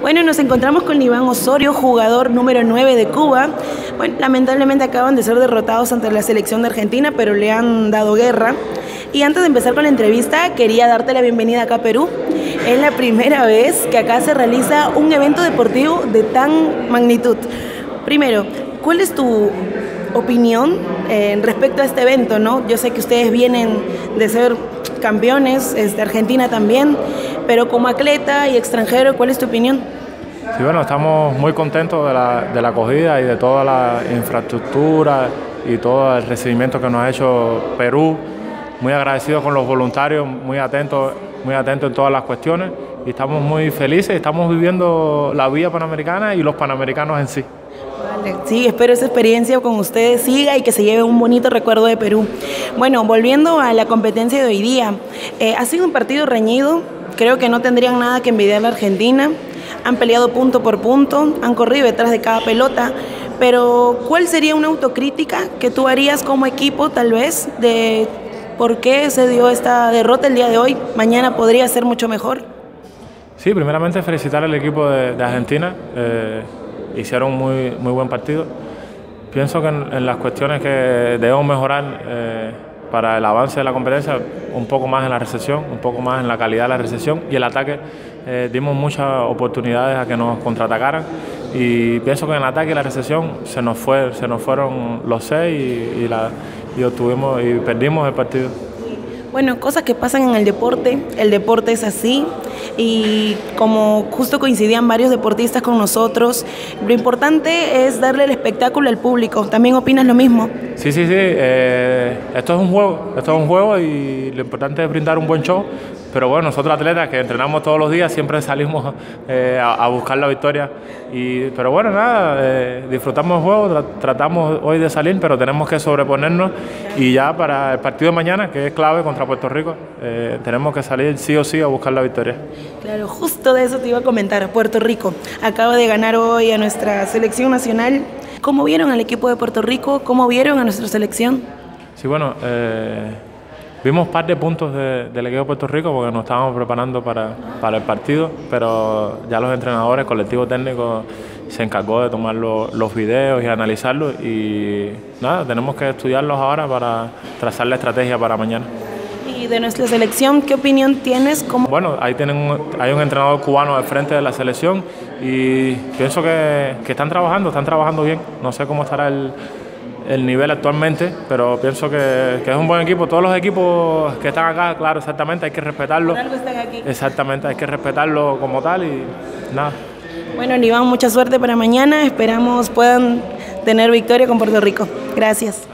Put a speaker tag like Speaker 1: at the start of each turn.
Speaker 1: Bueno, nos encontramos con Iván Osorio, jugador número 9 de Cuba. Bueno, lamentablemente acaban de ser derrotados ante la selección de Argentina, pero le han dado guerra. Y antes de empezar con la entrevista, quería darte la bienvenida acá a Perú. Es la primera vez que acá se realiza un evento deportivo de tan magnitud. Primero, ¿cuál es tu opinión eh, respecto a este evento? ¿no? Yo sé que ustedes vienen de ser campeones, de este, Argentina también, pero como atleta y extranjero, ¿cuál es tu opinión?
Speaker 2: Sí, bueno, estamos muy contentos de la, de la acogida y de toda la infraestructura y todo el recibimiento que nos ha hecho Perú. Muy agradecidos con los voluntarios, muy atentos, muy atentos en todas las cuestiones y estamos muy felices, estamos viviendo la vía panamericana y los panamericanos en sí.
Speaker 1: Sí, espero esa experiencia con ustedes siga y que se lleve un bonito recuerdo de Perú. Bueno, volviendo a la competencia de hoy día, eh, ha sido un partido reñido, creo que no tendrían nada que envidiar a la Argentina, han peleado punto por punto, han corrido detrás de cada pelota, pero ¿cuál sería una autocrítica que tú harías como equipo tal vez de por qué se dio esta derrota el día de hoy? Mañana podría ser mucho mejor.
Speaker 2: Sí, primeramente felicitar al equipo de, Argentina. Eh, hicieron muy, muy buen partido. Pienso que en, las cuestiones que debemos mejorar eh, para el avance de la competencia, un poco más en la recepción, un poco más en la calidad de la recepción y el ataque, eh, dimos muchas oportunidades a que nos contraatacaran y pienso que en el ataque y la recepción se nos, fue, se nos fueron los seis y, y, la, y obtuvimos y perdimos el partido.
Speaker 1: Bueno, cosas que pasan en el deporte, el deporte es así y como justo coincidían varios deportistas con nosotros, lo importante es darle el espectáculo al público. ¿También opinas lo mismo?
Speaker 2: Sí, sí, sí, eh, esto es un juego, esto es un juego y lo importante es brindar un buen show pero bueno, nosotros atletas que entrenamos todos los días siempre salimos eh, a, buscar la victoria. Y, pero bueno, nada, eh, disfrutamos el juego, tratamos hoy de salir, pero tenemos que sobreponernos y ya para el partido de mañana, que es clave contra Puerto Rico, tenemos que salir sí o sí a buscar la victoria.
Speaker 1: Claro, justo de eso te iba a comentar. Puerto Rico acaba de ganar hoy a nuestra selección nacional. ¿Cómo vieron al equipo de Puerto Rico? ¿Cómo vieron a nuestra selección?
Speaker 2: Sí, bueno, Vimos par de puntos del equipo de Puerto Rico porque nos estábamos preparando para, para, el partido, pero ya los entrenadores, el colectivo técnico, se encargó de tomar los videos y analizarlos y nada, tenemos que estudiarlos ahora para trazar la estrategia para mañana.
Speaker 1: ¿Y de nuestra selección qué opinión tienes?
Speaker 2: Bueno, ahí tienen, hay un entrenador cubano al frente de la selección y pienso que, que están trabajando, están trabajando bien. No sé cómo estará el el nivel actualmente, pero pienso que, es un buen equipo. Todos los equipos que están acá, claro, exactamente, hay que respetarlo. Exactamente, hay que respetarlo como tal y nada.
Speaker 1: Bueno, Iván, mucha suerte para mañana. Esperamos puedan tener victoria con Puerto Rico. Gracias.